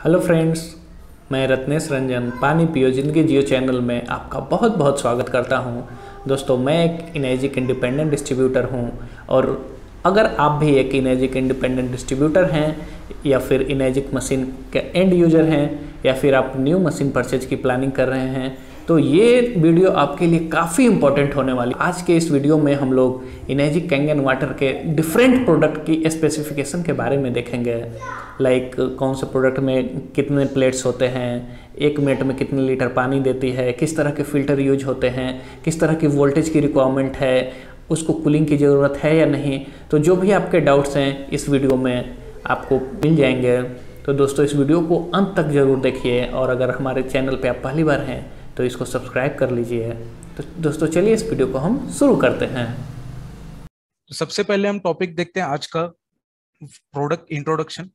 Hello friends, मैं रत्नेश रंजन, पानी पियो ज़िंदगी जियो चैनल में आपका बहुत बहुत स्वागत करता हूँ। दोस्तों, मैं एक इनेजिक इंडिपेंडेंट डिस्ट्रीब्यूटर हूँ और अगर आप भी एक इनेजिक इंडिपेंडेंट डिस्ट्रीब्यूटर हैं या फिर इनर्जिक मशीन के एंड यूज़र हैं या फिर आप न्यू मशीन परचेज की प्लानिंग कर रहे हैं तो ये वीडियो आपके लिए काफ़ी इंपॉर्टेंट होने वाली। आज के इस वीडियो में हम लोग इनेजिक कैंगन वाटर के डिफरेंट प्रोडक्ट की स्पेसिफिकेशन के बारे में देखेंगे। लाइक कौन से प्रोडक्ट में कितने प्लेट्स होते हैं, एक मिनट में कितने लीटर पानी देती है, किस तरह के फ़िल्टर यूज़ होते हैं, किस तरह की वोल्टेज की रिक्वायरमेंट है, उसको कूलिंग की ज़रूरत है या नहीं। तो जो भी आपके डाउट्स हैं इस वीडियो में आपको मिल जाएँगे। तो दोस्तों, इस वीडियो को अंत तक ज़रूर देखिए और अगर हमारे चैनल पे आप पहली बार हैं तो इसको सब्सक्राइब कर लीजिए। तो दोस्तों, चलिए इस वीडियो को हम शुरू करते हैं। तो सबसे पहले हम टॉपिक देखते हैं आज का प्रोडक्ट इंट्रोडक्शन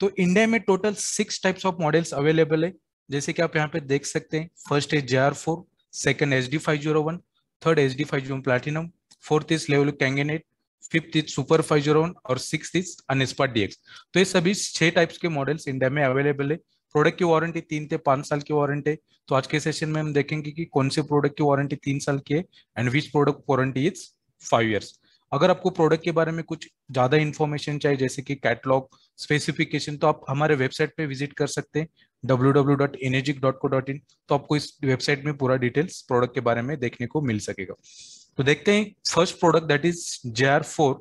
तो इंडिया में total six types of models available है। जैसे कि आप यहाँ पे देख सकते हैं फ़र्स्ट है J R four second H D five zero one third H D five zero platinum fourth is level कैंगेनेट fifth is super five zero और सिक्स इज़ अनिस्पा डीएक्स तो ये सभी छह टाइप्स के मॉडल्स इंडिया में available है। Product की warranty तीन से पाँच साल की वारंटी है। तो आज के सेशन में हम देखेंगे कि कौन से प्रोडक्ट की वारंटी तीन साल की है and which product warranty is five years अगर आपको प्रोडक्ट के बारे में कुछ ज़्यादा इन्फॉर्मेशन चाहिए, जैसे कि कैटलॉग स्पेसिफिकेशन तो आप हमारे वेबसाइट पे विज़िट कर सकते हैं www.energic.co.in तो आपको इस वेबसाइट में पूरा डिटेल्स प्रोडक्ट के बारे में देखने को मिल सकेगा। तो देखते हैं first product that is J R four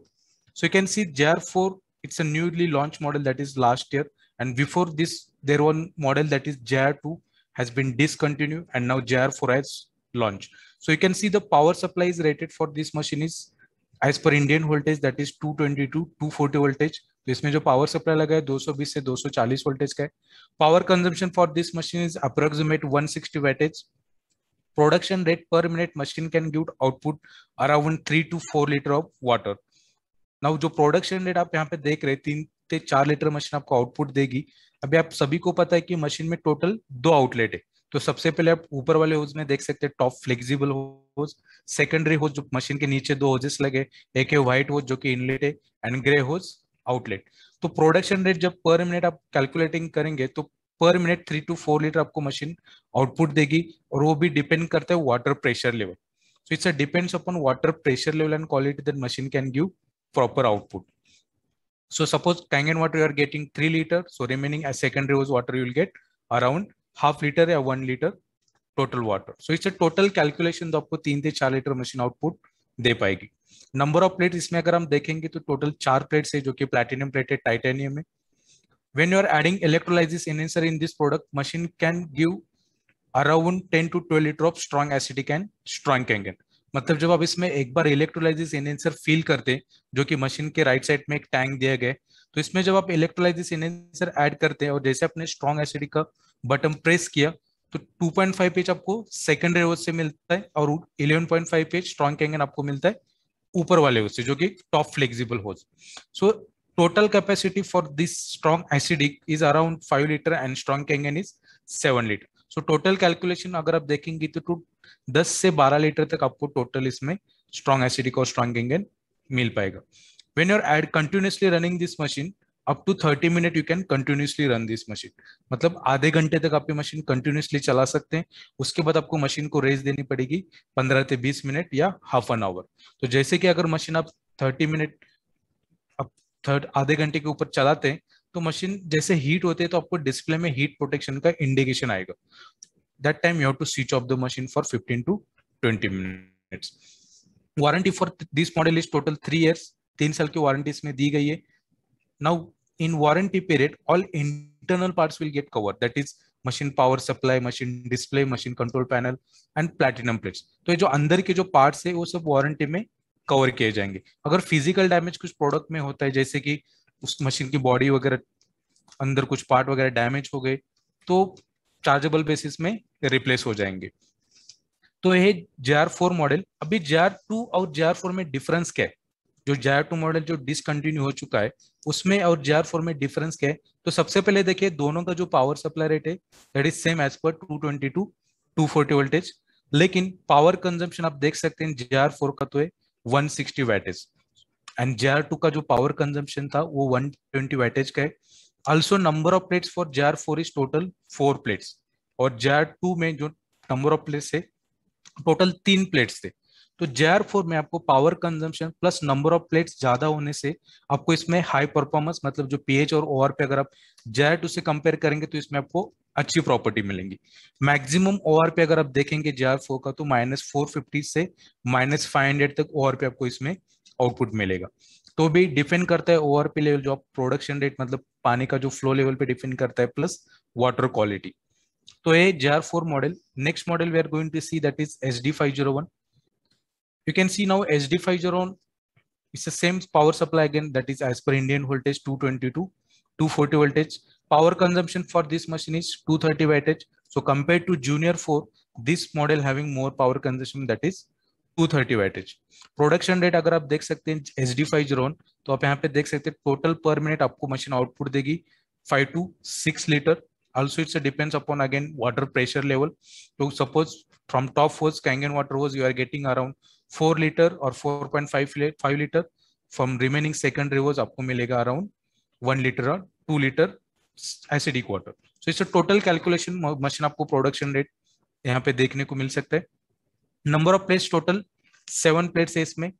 so you can see J R four it's newly launch model that is last year and before this there one model that is J R two has been discontinue and now J R four has launch so you can see the power supply is rated for this machine is as per Indian voltage that is 222 240 voltage तो इसमें जो power supply लगा है 220 से 240 voltage का है। Power consumption for this machine is approximate 160 wattage production rate per minute machine can give output around three to four litre of water now जो production rate आप यहाँ पे देख रहे तीन से चार लीटर मशीन आपको आउटपुट देगी। अभी आप सभी को पता है कि मशीन में टोटल दो आउटलेट है। तो सबसे पहले आप ऊपर वाले होज में देख सकते हैं top flexible hose secondary hose जो मशीन के नीचे दो होजेस लगे एक है व्हाइट होज जो कि इनलेट है एंड ग्रे होज आउटलेट तो प्रोडक्शन रेट जब पर मिनट आप कैलकुलेटिंग करेंगे तो per minute three to four litre आपको मशीन आउटपुट देगी और वो भी डिपेंड करता है water pressure level so it's depends upon water pressure level and quality that machine can give proper output so suppose Kangen water you are getting three litre so remaining a secondary was water you'll get around half litre या one litre total water so it's a total calculation आपको तीन से चार litre machine output दे पाएगी. Number of plates इसमें अगर हम देखेंगे तो टोटल चार प्लेट्स है जो कि प्लेटिनियम प्लेट है टाइटेनियम है when you are adding electrolysis enhancer in this product, machine can give around 10 to 12 liter of strong acidic and strong kangen मतलब जब आप इसमें एक बार इलेक्ट्रोलाइजिस एनहेंसर फील करते, जो कि मशीन के राइट साइड में एक टैंक दिया गया तो इसमें जब आप इलेक्ट्रोलाइजिस एनहेंसर ऐड करते हैं और जैसे आपने स्ट्रॉन्ग एसिडिक का बटन प्रेस किया तो 2.5 पेज आपको सेकेंडरी होज से मिलता है और 11.5 पेज स्ट्रॉन्ग कैंगन आपको मिलता है ऊपर वाले से, जो कि top flexible hose so total capacity for this strong acidic is around 5 liter and strong kangen is 7 liter. So, total calculation अगर आप देखेंगे तो टू 10 से 12 लीटर तक आपको टोटल इसमें स्ट्रॉन्ग एसिडिक और स्ट्रॉन्ग कैंगन मिल पाएगा। When you're add continuously running this machine up to 30 minute you can continuously run this machine मतलब आधे घंटे तक आप ये मशीन कंटिन्यूसली चला सकते हैं। उसके बाद आपको मशीन को रेस देनी पड़ेगी 15 से 20 मिनट या हाफ़ एन आवर तो जैसे कि अगर मशीन आप 30 मिनट थर्ड आधे घंटे के ऊपर चलाते हैं तो मशीन जैसे हीट होते हैं तो आपको डिस्प्ले में हीट प्रोटेक्शन का इंडिकेशन आएगा। That time you have to switch off the machine for 15 to 20 minutes warranty for this model is total three years तीन साल की वारंटी इसमें दी गई है। Now in warranty period all internal parts will get cover that is machine power supply machine display machine control panel and platinum plates तो ये जो अंदर के जो पार्ट्स है, वो सब वारंटी में कवर किए जाएँगे। अगर फ़िज़िकल डैमेज कुछ प्रोडक्ट में होता है, जैसे कि उस मशीन की बॉडी वगैरह, अंदर कुछ पार्ट वगैरह डैमेज हो गए तो चार्जेबल बेसिस में रिप्लेस हो जाएँगे। तो ये जे आर फोर मॉडल अभी जे आर टू और जे आर फोर में डिफरेंस क्या है? जो जे आर टू मॉडल जो डिसकंटिन्यू हो चुका है, उसमें और जे आर फोर में डिफरेंस क्या है? तो सबसे पहले देखिए, दोनों का जो पावर सप्लाई रेट है that is same as per two twenty to two forty voltage लेकिन पावर कंजम्पशन आप देख सकते हैं जे आर फोर का तो है 160 wattage and J R two का जो पावर कंजम्पशन था, वो 120 ट्वेंटी वैटेज का है. Also number of plates for J R four is total four plates और जे आर टू में जो नंबर ऑफ़ प्लेट्स है टोटल तीन प्लेट्स थे. तो जे आर फोर में आपको power consumption plus number of plates ज़्यादा होने से आपको इसमें हाई परफॉर्मेंस मतलब जो पीएच और ओआर पे अगर आप जे आर टू से कंपेयर करेंगे तो इसमें आपको अच्छी प्रॉपर्टी मिलेंगी। मैक्सिमम ओआर पे अगर आप देखेंगे जेआर फोर का तो माइनस फोर फिफ्टी से माइनस फाइव हंड्रेड तक ओआर पे आपको इसमें आउटपुट मिलेगा। तो भी डिपेंड करता है ओआर पे लेवल जो आप प्रोडक्शन रेट मतलब पानी का जो फ्लो लेवल पे डिपेंड करता है प्लस वाटर क्वालिटी तो ये J R four model next model we are going to see that is H D five zero one you can see now HD501 is the same power supply again that is as per Indian voltage 222 240 voltage power consumption for this machine is 230 wattage so compared to junior 4 this model having more power consumption that is 230 wattage production rate अगर आप देख सकते हैं H D five zero तो आप यहाँ पे देख सकते हैं टोटल पर मिनट आपको मशीन आउटपुट देगी five two six litre also it's a depends upon again water pressure level so suppose from top hose kangen water hose you are getting around four litre और four point five litre from remaining second reverse आपको मिलेगा around one litre और two litre acidic water so it's total calculation machine आपको production rate यहाँ पे देखने को मिल सकता है। Number of plates total seven plates है इसमें,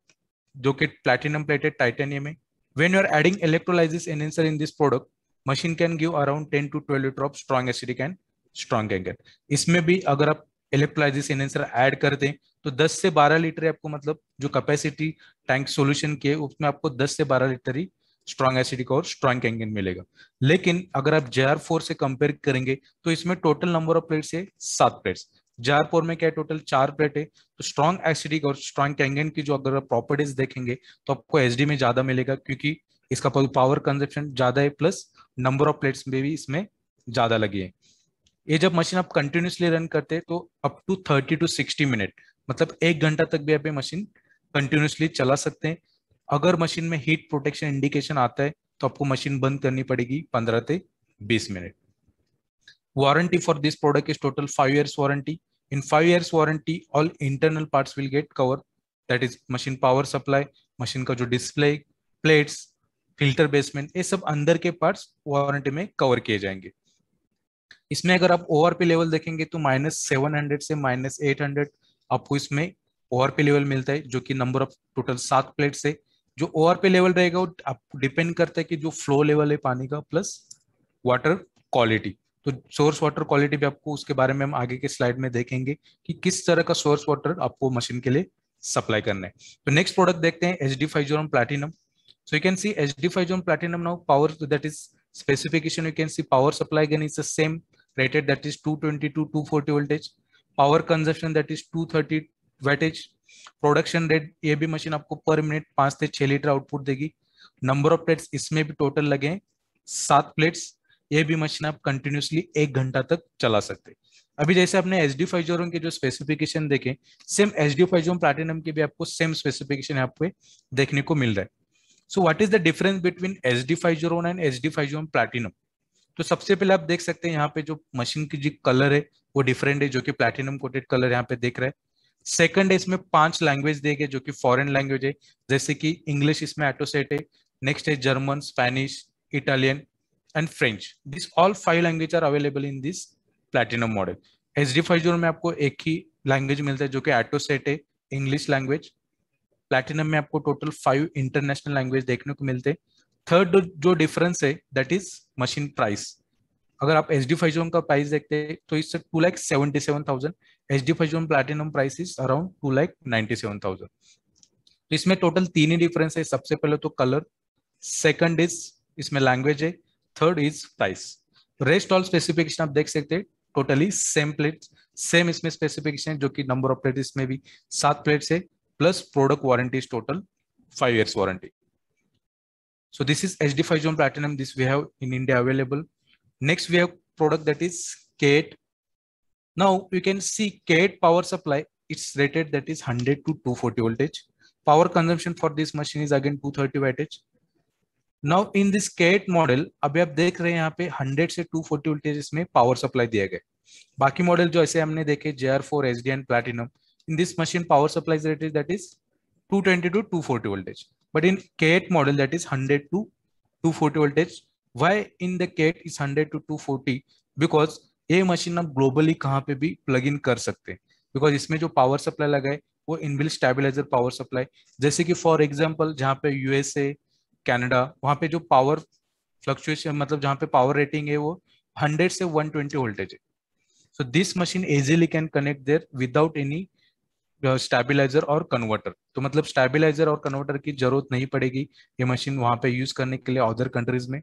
जो कि प्लेटिनम प्लेटेड टाइटेनियम है। When you are adding electrolysis an answer in this product machine can give around ten to twelve litre of strong acidic and strong anger इसमें भी अगर आप electrolysis enhancer add कर दें तो 10 से 12 लीटर आपको मतलब जो कैपेसिटी टैंक सॉल्यूशन के उसमें आपको 10 से 12 लीटर ही स्ट्रॉन्ग एसिडिक और स्ट्रॉन्ग कैंगन मिलेगा। लेकिन अगर आप जे फोर से कंपेयर करेंगे तो इसमें टोटल नंबर ऑफ़ प्लेट्स है सात प्लेट्स जार फोर में क्या है? टोटल चार प्लेट है। तो स्ट्रॉन्ग एसिडिक और स्ट्रॉन्ग कैंगन की जो अगर आप प्रॉपर्टीज़ देखेंगे तो आपको एचडी में ज़्यादा मिलेगा, क्योंकि इसका पावर कंजप्शन ज़्यादा है प्लस नंबर ऑफ़ प्लेट्स में भी इसमें ज़्यादा लगी है। ये जब मशीन आप कंटिन्यूसली रन करते हैं तो up to thirty to sixty minute मतलब एक घंटा तक भी आप ये मशीन कंटिन्यूसली चला सकते हैं। अगर मशीन में हीट प्रोटेक्शन इंडिकेशन आता है तो आपको मशीन बंद करनी पड़ेगी पंद्रह से बीस minute warranty for this product is total five years warranty in five years warranty all internal parts will get cover that is machine power supply machine का जो डिस्प्ले प्लेट्स फ़िल्टर बेसमेंट ये सब अंदर के पार्ट्स वारंटी में cover किए जाएँगे। इसमें अगर आप ओआरपी लेवल देखेंगे तो माइनस सेवन हंड्रेड से माइनस एट हंड्रेड आपको इसमें ओआरपी लेवल मिलता है, जो कि नंबर ऑफ़ टोटल सात प्लेट से जो ओआरपी लेवल रहेगा, वो आपको डिपेंड करता है कि जो फ्लो लेवल है पानी का, प्लस वाटर क्वालिटी। तो सोर्स वाटर क्वालिटी भी आपको उसके बारे में हम आगे के स्लाइड में देखेंगे कि किस तरह का सोर्स वाटर आपको मशीन के लिए सप्लाई करना है। तो नेक्स्ट प्रोडक्ट देखते हैं, H D five so you can see H D five platinum now power that is specification, you can see power supply again is the same rated, that is 220 to 240 voltage. Power consumption, that is 230 wattage. Production rate ये भी machine आपको per minute पाँच से छह लीटर output देगी. Number of plates इसमें भी टोटल लगे हैं. सात प्लेट्स ये भी मशीन आप कंटिन्यूसली एक घंटा तक चला सकते अभी जैसे आपने एच डी फाइव के जो स्पेसिफिकेशन देखे same H D five platinum के भी आपको सेम स्पेसिफिकेशन यहाँ पे देखने को मिल रहा है। So what is the difference between H D five zero and H D five platinum तो सबसे पहले आप देख सकते हैं यहाँ पे जो मशीन की जो कलर है, वो डिफरेंट है, जो कि प्लेटिनम कोटेड कलर यहाँ पे देख रहे हैं। सेकंड है, इसमें पाँच लैंग्वेज दे गए, जो कि फॉरेन लैंग्वेज है। जैसे कि इंग्लिश इसमें एटोसेट है नेक्स्ट है German Spanish Italian and French this all five language are available in this platinum model H D five zero में आपको एक ही लैंग्वेज मिलता है, जो कि एटोसेट है इंग्लिश लैंग्वेज प्लेटिनम में आपको टोटल फाइव इंटरनेशनल लैंग्वेज देखने को मिलते। हैं थर्ड जो डिफरेंस है दैट इज़ मशीन प्राइस अगर आप एच डी फाइव का प्राइस देखते हैं तो इस two lakh seventy seven thousand H D five platinum price is around two lakh ninety seven thousand इसमें टोटल तीन ही डिफरेंस है। सबसे पहले तो कलर सेकंड इज़ इसमें लैंग्वेज है third is price rest all specification आप देख सकते हैं टोटली सेम प्लेट सेम इसमें स्पेसिफिकेशन जो कि नंबर ऑफ़ प्लेट इसमें भी सात प्लेट्स है। Plus product warranty is total five years warranty So this is HD5 zone platinum. This we have in India available. Next, we have product that is K8. Now you can see K8 power supply. It's rated that is 100 to 240 voltage. Power consumption for this machine is again 230 wattage. Now in this K8 model, अभी आप देख रहे हैं यहाँ पे 100 से 240 forty voltage इसमें power supply दिया गया बाकी मॉडल जो ऐसे हमने देखे J R four H D and platinum in this machine power supply rating that is 220 to 240 voltage but in K8 model, that is 100 to 240 voltage. Why in the K8 is 100 to 240? Because ये मशीन आप globally कहाँ पे भी plug in कर सकते हैं because इसमें जो पावर सप्लाई लगा है, वो इनबिल स्टेबिलाईजर पावर सप्लाई जैसे कि फॉर एग्जांपल जहाँ पे यूएसए कनाडा वहाँ पे जो पावर फ्लक्चुएशन मतलब जहाँ पे पावर रेटिंग है, वो 100 से 120 वोल्टेज है so this machine easily can connect there without any stabiliser और कन्वर्टर तो मतलब स्टेबिलाईजर और कन्वर्टर की ज़रूरत नहीं पड़ेगी ये मशीन वहाँ पे यूज़ करने के लिए अदर कंट्रीज़ में.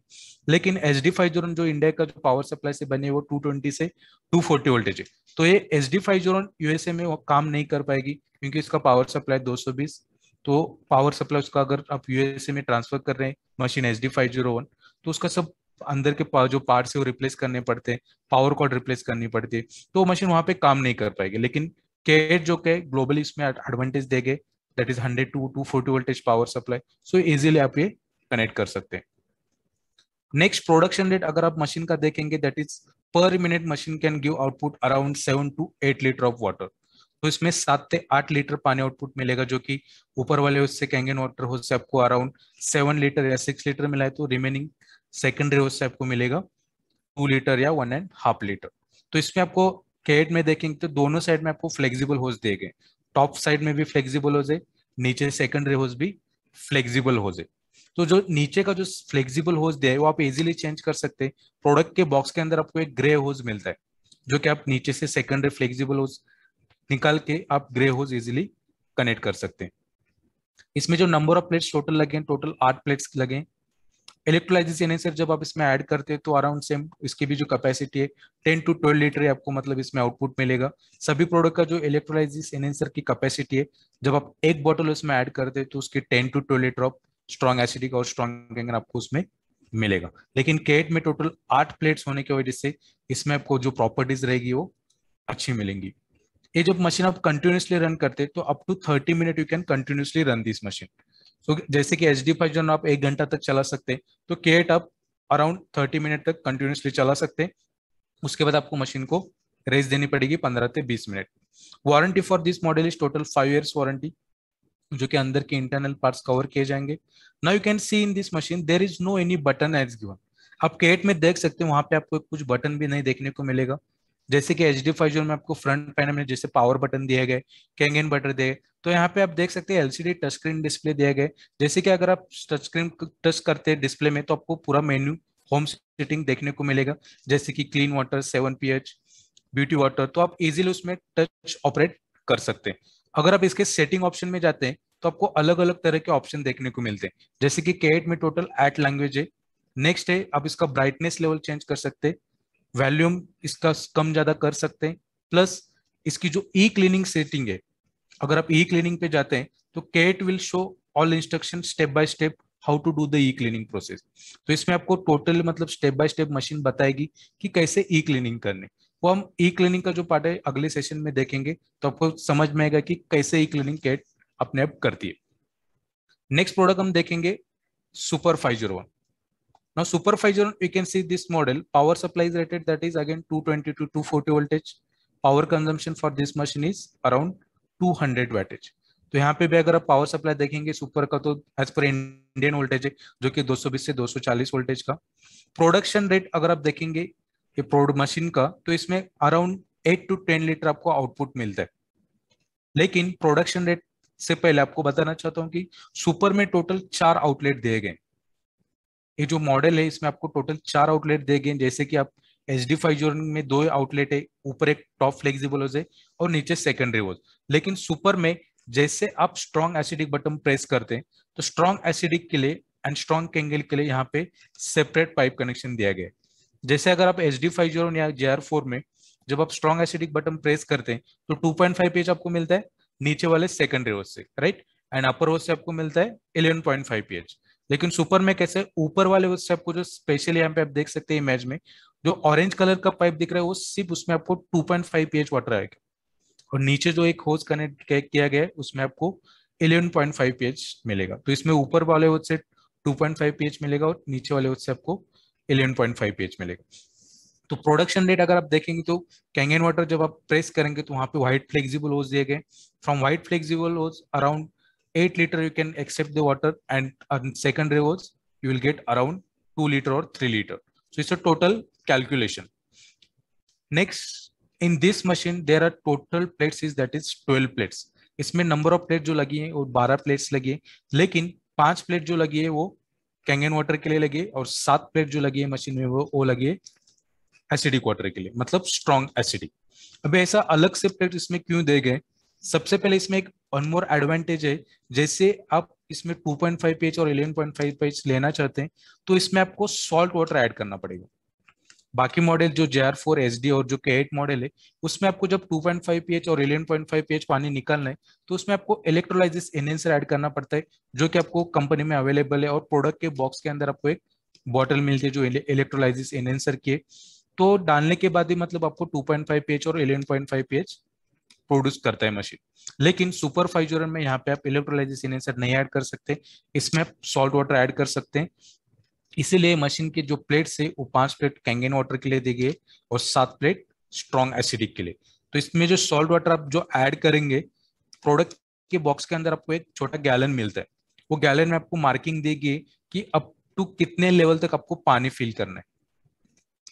लेकिन एच डी फाइव जोन, जो इंडिया का जो पावर सप्लाई से बने वो 220 से 240 वोल्टेज है. तो ये H D five zone USA में वो काम नहीं कर पाएगी क्योंकि इसका पावर सप्लाई 220 तो पावर सप्लाई उसका अगर आप यूएसए में ट्रांसफ़र कर रहे हैं machine H D five zero one तो उसका सब अंदर के जो पार्ट है वो रिप्लेस करने पड़ते हैं पावर कॉर्ड रिप्लेस करनी पड़ती है. तो मशीन वहाँ पे काम नहीं कर पाएगी. लेकिन केट जो के ग्लोबली इसमें एडवांटेज देंगे that is 100 to 240 voltage power supply so easily आप ये कनेक्ट कर सकते हैं। नेक्स्ट प्रोडक्शन रेट अगर आप मशीन का देखेंगे that is per minute machine can give output around seven to eight litre of water तो इसमें सात से आठ लीटर पानी आउटपुट मिलेगा, जो कि ऊपर वाले उससे कैंगन वाटर हो से आपको अराउंड सेवन लीटर या सिक्स लीटर मिला है तो रिमेनिंग सेकेंडरी हो से आपको मिलेगा टू लीटर या वन एंड हाफ़ लीटर तो इसमें आपको कैट में देखेंगे तो दोनों साइड में आपको फ्लेक्सिबल होज दे गए। टॉप साइड में भी फ्लेक्सिबल होज है, नीचे सेकेंडरी होज भी फ्लेक्सिबल होज है। तो जो नीचे का जो फ्लेक्सिबल होज दिया है, वो आप इजीली चेंज कर सकते हैं। प्रोडक्ट के बॉक्स के अंदर आपको एक ग्रे होज मिलता है, जो कि आप नीचे से सेकेंडरी फ्लेक्सिबल होज निकाल के आप ग्रे होज इजिली कनेक्ट कर सकते हैं। इसमें जो नंबर ऑफ़ प्लेट्स टोटल लगे टोटल आठ प्लेट्स लगे इलेक्ट्रोलाइजिस एनेसर जब आप इसमें ऐड करते हैं तो अराउंड सेम इसकी भी जो कैपेसिटी है टेन टू ट्वेल्व लीटर आपको मतलब इसमें आउटपुट मिलेगा। सभी प्रोडक्ट का जो इलेक्ट्रोलाइजिस एनेसर की कैपेसिटी है, जब आप एक बॉटल उसमें ऐड करते हैं तो उसकी ten to twelve litre of strong acidic और स्ट्रॉन्ग एंगन आपको उसमें मिलेगा। लेकिन केट में टोटल आठ प्लेट्स होने की वजह से इसमें आपको जो प्रॉपर्टीज़ रहेगी वो अच्छी मिलेंगी। ये जब मशीन आप कंटिन्यूसली रन करते हैं तो up to thirty minute you can continuously run this machine तो जैसे कि एच डी फाइव आप एक घंटा तक चला सकते हैं तो केट आप अराउंड थर्टी मिनट तक कंटिन्यूसली चला सकते हैं। उसके बाद आपको मशीन को रेस देनी पड़ेगी पंद्रह से बीस minute warranty for this model is total five years warranty जो कि अंदर के इंटरनल पार्ट्स कवर किए जाएँगे। Now you can see in this machine there is no any button as given आप केट में देख सकते हैं, वहाँ पे आपको कुछ बटन भी नहीं देखने को मिलेगा। जैसे कि एच डी में आपको फ्रंट पैनल में जैसे पावर बटन दिए गए कैंगन बटन दिए तो यहाँ पे आप देख सकते हैं एलसीडी टच स्क्रीन डिस्प्ले दिए गए। जैसे कि अगर आप टच स्क्रीन टच करते हैं डिस्प्ले में तो आपको पूरा मेन्यू होम सेटिंग देखने को मिलेगा। जैसे कि clean water seven pH beauty water तो आप इजीली उसमें टच ऑपरेट कर सकते हैं। अगर आप इसके सेटिंग ऑप्शन में जाते हैं तो आपको अलग अलग तरह के ऑप्शन देखने को मिलते हैं। जैसे कि केट में टोटल एट लैंग्वेज है। नेक्स्ट है, आप इसका ब्राइटनेस लेवल चेंज कर सकते हैं। वॉल्यूम इसका कम ज़्यादा कर सकते हैं। प्लस इसकी जो ई क्लीनिंग सेटिंग है अगर आप ई क्लीनिंग पे जाते हैं तो K eight will show all instruction step by step how to do the uh cleaning process तो इसमें आपको टोटल मतलब स्टेप बाय स्टेप मशीन बताएगी कि कैसे ई क्लीनिंग करने वो हम ई क्लीनिंग का जो पार्ट है, अगले सेशन में देखेंगे तो आपको समझ में आएगा कि कैसे ई क्लीनिंग कैट अपने आप करती है। नेक्स्ट प्रोडक्ट हम देखेंगे super five zero one Now 50 you can see this model. Power supply is rated, that is again 220 to 240 voltage. Power consumption for this machine is around 200 wattage. तो यहाँ पे भी अगर आप पावर सप्लाई देखेंगे super का तो एज पर इंडियन वोल्टेज है, जो कि 220 से 240 वोल्टेज का। प्रोडक्शन रेट अगर आप देखेंगे, ये प्रोड मशीन का तो इसमें अराउंड 8 टू 10 लीटर आपको आउटपुट मिलता है। लेकिन प्रोडक्शन रेट से पहले आपको बताना चाहता हूँ कि सुपर में टोटल चार आउटलेट दिए गए ये जो मॉडल है, इसमें आपको टोटल चार आउटलेट दिए गए जैसे कि आप एच डी फाइव में दो आउटलेट है, ऊपर एक टॉप फ्लेक्सिबल होज है और नीचे सेकेंडरी होज लेकिन सुपर में जैसे आप स्ट्रॉन्ग एसिडिक बटन प्रेस करते हैं तो स्ट्रॉन्ग एसिडिक के लिए एंड स्ट्रॉन्ग कैंगल के लिए यहाँ पे सेपरेट पाइप कनेक्शन दिया गया है. जैसे अगर आप एच डी फाइव ज़ीरो या जे आर फोर में जब आप स्ट्रॉन्ग एसिडिक बटन प्रेस करते हैं तो टू पॉइंट फाइव पीएच आपको मिलता है, नीचे वाले सेकेंडरी होज से राइट एंड अपर होज से आपको मिलता है इलेवन पॉइंट फाइव पेज लेकिन सुपर में कैसे, ऊपर वाले उससे आपको जो स्पेशली यहाँ पे आप देख सकते हैं इमेज में, जो ऑरेंज कलर का पाइप दिख रहा है, वो सिर्फ़ उसमें आपको 2.5 पॉइंट वाटर आएगा। और नीचे जो एक होज कनेक्ट किया गया है, उसमें आपको 11.5 पॉइंट मिलेगा। तो इसमें ऊपर वाले होज से 2.5 पॉइंट मिलेगा और नीचे वाले होज से आपको 11.5 पॉइंट मिलेगा। तो प्रोडक्शन रेट अगर आप देखेंगे तो कैंगन वाटर जब आप प्रेस करेंगे तो वहाँ पे व्हाइट फ्लेक्सिबल होज दिए गए from white flexible hose around 8 liter you can accept the water and on secondary was you will get around 2 liter or 3 liter so it's a total calculation next in this machine there are total plates is that is 12 plates इसमें number of plate जो लगी है वो 12 plates लगी है लेकिन पाँच plate जो लगी है वो कैंगन वाटर के लिए लगी है और सात प्लेट जो लगी है मशीन में वो वो लगी है एसिडिक वाटर के लिए मतलब स्ट्रॉन्ग एसिडिक अभी ऐसा अलग से प्लेट इसमें क्यों दे गए सबसे पहले इसमें एक वन मोर एडवांटेज है, जैसे आप इसमें 2.5 पेज और 11.5 पेज लेना चाहते हैं तो इसमें आपको सॉल्ट वाटर ऐड करना पड़ेगा। बाकी मॉडल जो J R four H D और जो के एट मॉडल है, उसमें आपको जब 2.5 पीएच और 11.5 पीएच पानी निकालना है तो उसमें आपको इलेक्ट्रोलाइजिस एनहेंसर ऐड करना पड़ता है, जो कि आपको कंपनी में अवेलेबल है और प्रोडक्ट के बॉक्स के अंदर आपको एक बॉटल मिलती है जो इलेक्ट्रोलाइजिस एनहेंसर की तो डालने के बाद ही मतलब आपको टू 2.5 पीएच और 11.5 पीएच प्रोड्यूस करता है मशीन लेकिन सुपर फाइजोरन में यहाँ पे आप इलेक्ट्रोलाइजिस एनहेंसर नहीं ऐड कर सकते. इसमें आप सॉल्ट वाटर ऐड कर सकते हैं. इसीलिए मशीन के जो प्लेट्स है, वो पाँच प्लेट कैंगन वाटर के लिए देंगे और सात प्लेट स्ट्रॉन्ग एसिडिक के लिए. तो इसमें जो सॉल्ट वाटर आप जो ऐड करेंगे प्रोडक्ट के बॉक्स के अंदर आपको एक छोटा गैलन मिलता है. वो गैलन में आपको मार्किंग देगी कि अप टू कितने लेवल तक आपको पानी फिल करना है.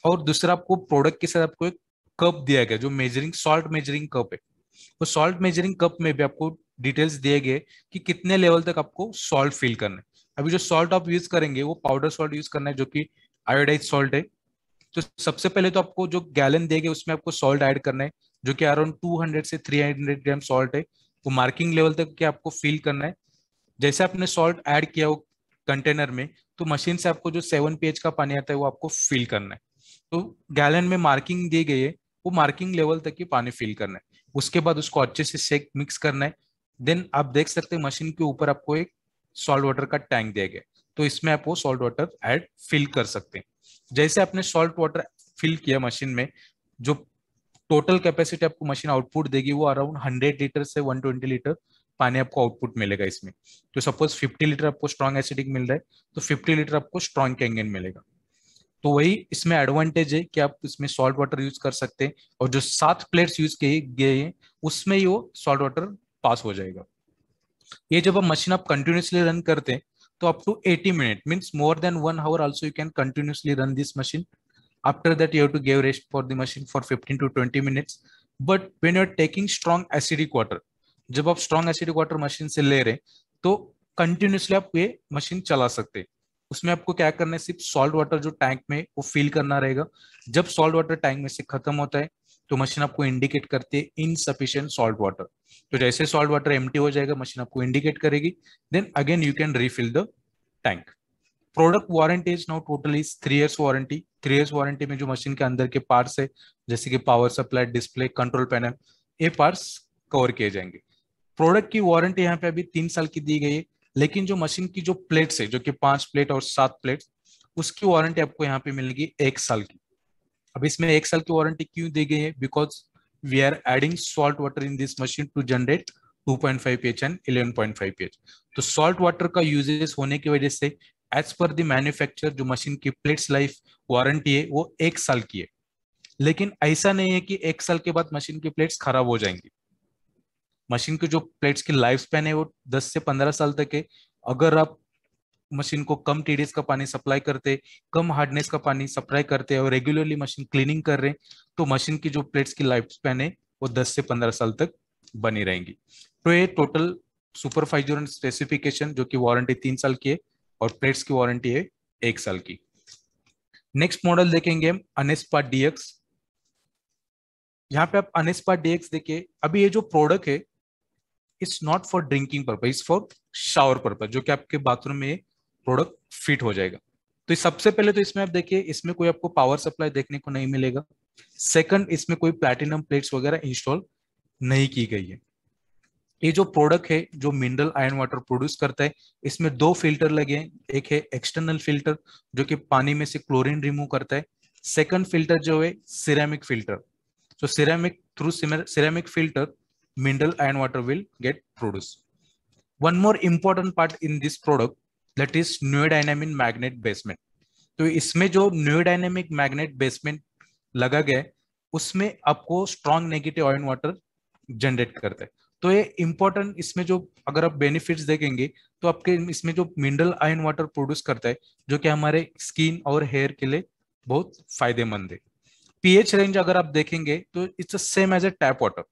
और दूसरा आपको प्रोडक्ट के साथ आपको एक कप दिया गया, जो मेजरिंग सॉल्ट मेजरिंग कप है. वो सॉल्ट मेजरिंग कप में भी आपको डिटेल्स दिए गए कि कितने लेवल तक आपको सॉल्ट फिल करना है। अभी जो सॉल्ट आप यूज़ करेंगे, वो पाउडर सॉल्ट यूज़ करना है जो कि आयोडाइज सॉल्ट है। तो सबसे पहले तो आपको जो गैलन देंगे उसमें आपको सॉल्ट ऐड करना है, जो कि अराउंड 200 से 300 ग्राम सॉल्ट है। वो मार्किंग लेवल तक के आपको फिल करना है। जैसे आपने सॉल्ट ऐड किया वो कंटेनर में तो मशीन से आपको जो सेवन पीएच का पानी आता है, वो आपको फिल करना है। तो गैलन में मार्किंग दी गई है, वो मार्किंग लेवल तक की पानी फिल करना है। उसके बाद उसको अच्छे से शेक मिक्स करना है। देन आप देख सकते हैं मशीन के ऊपर आपको एक सॉल्ट वाटर का टैंक दिया गया तो इसमें आप वो सॉल्ट वाटर ऐड फिल कर सकते हैं। जैसे आपने सॉल्ट वाटर फिल किया मशीन में, जो टोटल कैपेसिटी आपको मशीन आउटपुट देगी, वो अराउंड हंड्रेड लीटर से वन ट्वेंटी लीटर पानी आपको आउटपुट मिलेगा इसमें। तो सपोज़ फिफ्टी लीटर आपको स्ट्रॉन्ग एसिडिक मिल रहा है तो फिफ्टी लीटर आपको स्ट्रॉन्ग कैंगन मिलेगा। तो वही इसमें एडवांटेज है कि आप इसमें सॉल्ट वाटर यूज़ कर सकते हैं और जो सात प्लेट्स यूज़ किए, गए हैं, उसमें ही वो सॉल्ट वाटर पास हो जाएगा। ये जब आप मशीन आप कंटिन्यूसली रन करते हैं तो up to 80 minute means more than one hour also you can continuously run this machine after that, you have to give rest for the machine for 15 to 20 minutes. But when you're taking strong acidic water, जब आप strong acidic water machine से ले रहे तो continuously आप ये machine चला सकते हैं। उसमें आपको क्या करना है, सिर्फ़ सॉल्ट वाटर जो टैंक में वो फिल करना रहेगा। जब सॉल्ट वाटर टैंक में से खत्म होता है तो मशीन आपको इंडिकेट करती है इनसफिशियंट सॉल्ट वाटर तो जैसे सॉल्ट वाटर एम्प्टी हो जाएगा मशीन आपको इंडिकेट करेगी। Then again you can refill the tank product warranty is now total is three years warranty three years warranty में जो मशीन के अंदर के पार्ट्स है, जैसे कि power supply display control panel ये पार्ट्स कवर किए जाएँगे। प्रोडक्ट की वारंटी यहाँ पे अभी तीन साल की दी गई है। लेकिन जो मशीन की जो प्लेट्स है, जो कि पाँच प्लेट और सात प्लेट उसकी वारंटी आपको यहाँ पे मिलेगी एक साल की। अब इसमें एक साल की वारंटी क्यों दी गई है? Because we are adding salt water in this machine to generate 2.5 pH and 11.5 pH. तो सॉल्ट वाटर का यूजेस होने की वजह से एज पर द मैन्युफैक्चर जो मशीन की प्लेट्स लाइफ वारंटी है, वो एक साल की है। लेकिन ऐसा नहीं है कि एक साल के बाद मशीन की प्लेट्स खराब हो जाएँगी। मशीन की जो प्लेट्स की लाइफ स्पैन है वो 10 से 15 साल तक है। अगर आप मशीन को कम टीडीएस का पानी सप्लाई करते, कम हार्डनेस का पानी सप्लाई करते और रेगुलरली मशीन क्लीनिंग कर रहे हैं तो मशीन की जो प्लेट्स की लाइफ स्पैन है वो 10 से 15 साल तक बनी रहेंगी। तो ये टोटल सुपर फाइजर स्पेसिफिकेशन जो कि वारंटी तीन साल की है और प्लेट्स की वारंटी है एक साल की। नेक्स्ट मॉडल देखेंगे हम अनेस्पा डीएक्स यहाँ पे आप अनेस्पा डीएक्स देखिए, अभी ये जो प्रोडक्ट है it's not for drinking purpose for shower purpose, जो कि आपके बाथरूम में प्रोडक्ट फिट हो जाएगा। तो सबसे पहले तो इसमें आप देखिए, इसमें कोई आपको पावर सप्लाई देखने को नहीं मिलेगा। सेकंड इसमें कोई प्लैटिनम प्लेट्स वगैरह इंस्टॉल नहीं की गई है। ये जो प्रोडक्ट है, जो मिनरल आयन वाटर प्रोड्यूस करता है, इसमें दो फ़िल्टर लगे हैं। एक है एक्सटर्नल फ़िल्टर जो कि पानी में से क्लोरीन रिमूव करता है। सेकंड फ़िल्टर जो है ceramic filter so ceramic through ceramic filter mineral iron water will get produced. One more important part in this product, that is neodymium magnet basement. तो इसमें जो न्यूडाइनेमिक मैग्नेट बेसमेंट लगा गया उसमें आपको strong negative ion water generate करता है। तो ये इंपॉर्टेंट इसमें जो अगर आप बेनिफिट्स देखेंगे तो आपके इसमें जो मिनरल आयन वाटर प्रोड्यूस करता है, जो कि हमारे स्किन और हेयर के लिए बहुत फ़ायदेमंद है। पीएच रेंज अगर आप देखेंगे तो it's same as a tap water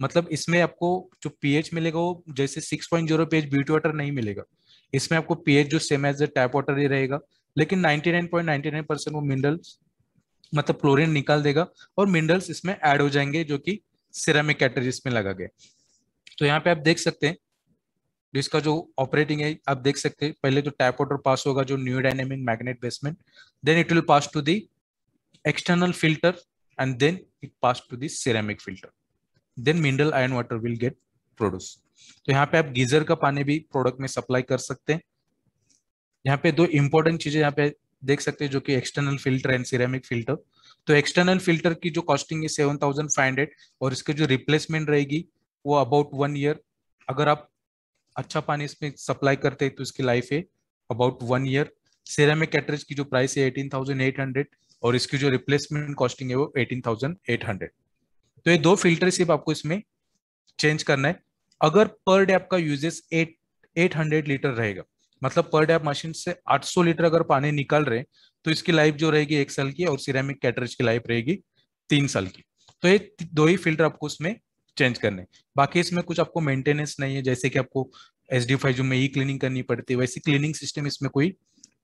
मतलब इसमें आपको जो पीएच मिलेगा वो जैसे 6.0 point zero pH beauty water नहीं मिलेगा। इसमें आपको पीएच जो सेम एज टैप वाटर ही रहेगा, लेकिन 99.99 परसेंट वो मिनरल्स मतलब क्लोरीन निकाल देगा और मिनरल्स इसमें ऐड हो जाएँगे जो कि सिरेमिक कैटरेज में लगा गया। तो यहाँ पे आप देख सकते हैं इसका जो ऑपरेटिंग है, आप देख सकते हैं, पहले तो टैप वाटर पास होगा जो new dynamic magnet basement then it will pass to the external filter and then it pass to the ceramic filter then mineral iron water will get produce तो यहाँ पे आप गीजर का पानी भी product में सप्लाई कर सकते हैं। यहाँ पे दो इंपॉर्टेंट चीज़ें यहाँ पे देख सकते हैं जो कि external filter and ceramic filter तो एक्सटर्नल फ़िल्टर की जो कॉस्टिंग है सेवन थाउज़ेंड फाइव हंड्रेड और इसकी जो रिप्लेसमेंट रहेगी वो अबाउट वन ईयर अगर आप अच्छा पानी इसमें सप्लाई करते हैं तो इसकी लाइफ है about one year ceramic cartridge की जो प्राइस है एटीन थाउज़ेंड एट हंड्रेड और इसकी जो रिप्लेसमेंट कॉस्टिंग है वो एटीन थाउज़ेंड एट हंड्रेड तो ये दो फ़िल्टर सिर्फ़ आपको इसमें चेंज करना है। अगर पर डे आपका usage eight eight hundred litre रहेगा मतलब पर डे आप मशीन से 800 लीटर अगर पानी निकाल रहे तो इसकी लाइफ जो रहेगी एक साल की और सिरेमिक कैटरेज की लाइफ रहेगी तीन साल की। तो ये दो ही फ़िल्टर आपको उसमें चेंज करने बाकी इसमें कुछ आपको मेंटेनेंस नहीं है, जैसे कि आपको एस डी फाइव में ई क्लीनिंग करनी पड़ती है, वैसी क्लीनिंग सिस्टम इसमें कोई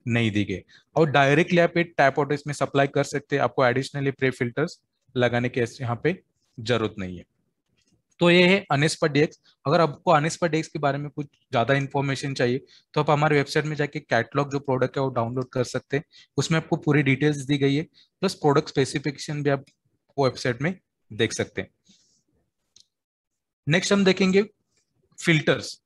नहीं दी गई। और डायरेक्टली आप टैप वाटर इसमें सप्लाई कर सकते हैं, आपको एडिशनली प्रे फिल्टर्स लगाने के यहाँ पे ज़रूरत नहीं है। तो ये है अनिस्पा डेक्स अगर आपको अनिस्पा डेक्स के बारे में कुछ ज़्यादा इन्फॉर्मेशन चाहिए तो आप हमारे वेबसाइट में जाके कैटलॉग जो प्रोडक्ट है वो डाउनलोड कर सकते हैं। उसमें आपको पूरी डिटेल्स दी गई है। प्लस प्रोडक्ट स्पेसिफिकेशन भी आप वेबसाइट में देख सकते हैं। नेक्स्ट हम देखेंगे फिल्टर्स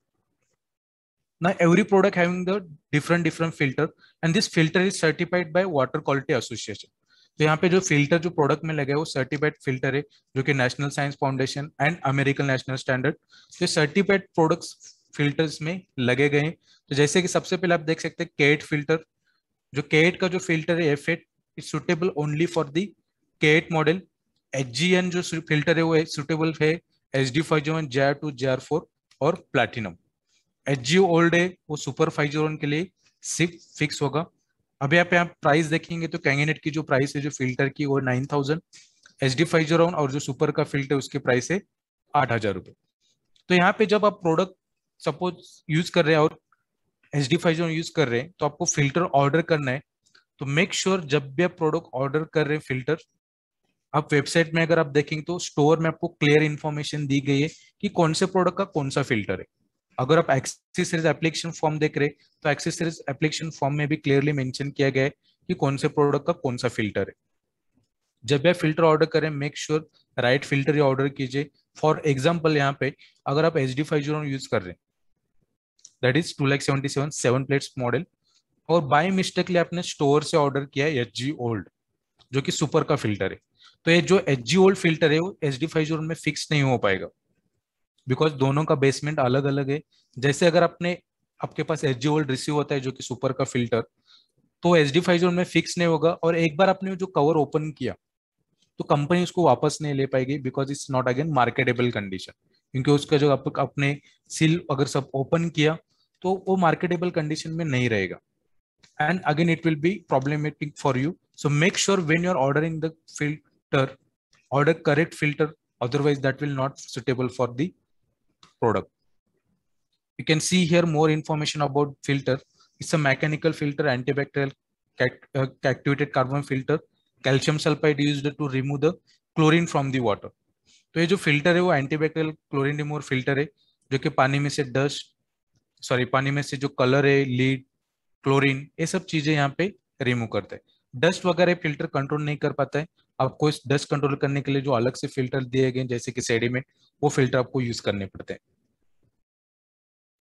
ना every product having the different different filter and this filter is certified by water quality association तो यहाँ पे जो फ़िल्टर जो प्रोडक्ट में लगे वो सर्टिफाइड फ़िल्टर है, जो कि national science foundation and American national standard तो सर्टिफाइड प्रोडक्ट्स फिल्टर्स में लगे गए तो जैसे कि सबसे पहले आप देख सकते हैं केट फ़िल्टर जो केट का जो फ़िल्टर है F eight is suitable only for the K eight model H G N जो फ़िल्टर है, वो सुटेबल है एच डी फाइव जो जे टू जे फोर और प्लेटिनम एच जी ओल्ड है, वो सुपर फाइव ज़ीरो के लिए सिर्फ़ फिक्स होगा। अभी आप यहाँ प्राइस देखेंगे तो कैंगनेट की जो प्राइस है, जो फ़िल्टर की, वो nine thousand H D five zero और जो सुपर का फ़िल्टर उसकी प्राइस है आठ हज़ार रुपए। तो यहाँ पे जब आप प्रोडक्ट सपोज़ यूज़ कर रहे हैं और एच डी फाइव यूज़ कर रहे हैं तो आपको फ़िल्टर ऑर्डर करना है। तो मेक श्योर sure जब भी आप प्रोडक्ट ऑर्डर कर रहे हैं फ़िल्टर आप वेबसाइट में अगर आप देखेंगे तो स्टोर में आपको क्लियर इन्फॉर्मेशन दी गई है कि कौन से प्रोडक्ट का कौन सा फ़िल्टर है। अगर आप एक्सेसरीज एप्लीकेशन फॉर्म देख रहे तो एक्सेसरीज एप्लीकेशन फॉर्म में भी क्लियरली मेंशन किया गया है कि कौन से प्रोडक्ट का कौन सा फ़िल्टर है। जब भी आप फ़िल्टर ऑर्डर करें मेक श्योर राइट फ़िल्टर ही ऑर्डर कीजिए। फॉर एग्ज़ाम्पल यहाँ पे अगर आप H D five zero use कर रहे हैं that is two lakh seventy seven seven plates model और बाय मिस्टेकली आपने स्टोर से ऑर्डर किया एच जी ओल्ड जो कि सुपर का फ़िल्टर है। तो ये जो एच जी ओल्ड फ़िल्टर है, वो एच डी फाइव ज़ीरो में फिक्स नहीं हो पाएगा। बिकॉज़ दोनों का बेसमेंट अलग अलग है। जैसे अगर अपने, आपके पास एच जी ओल्ड रिसीव होता है, जो कि सुपर का फ़िल्टर तो एच डी फाइव में फिक्स नहीं होगा और एक बार आपने जो कवर ओपन किया तो कंपनी उसको वापस नहीं ले पाएगी because it's not again marketable condition क्योंकि उसका जो आप अपने सील अगर सब ओपन किया तो वो मार्केटेबल कंडीशन में नहीं रहेगा। And again it will be problematic for you so make sure when you are ordering the filter order correct filter otherwise that will not suitable for the product. You can see here more information about filter. It's a mechanical filter, antibacterial uh, activated carbon filter, calcium sulfide used to remove the chlorine from the water. तो ये जो filter है वो antibacterial chlorine remover filter है जो कि पानी में से डस्ट सॉरी पानी में से जो कलर है लीड क्लोरीन ये सब चीज़ें यहाँ पे रिमूव करता है डस्ट वगैरह फ़िल्टर कंट्रोल नहीं कर पाता है आपको इस डस्ट कंट्रोल करने के लिए जो अलग से फ़िल्टर दिए गए जैसे कि सेडिमेंट वो फ़िल्टर आपको यूज़ करने पड़ते हैं।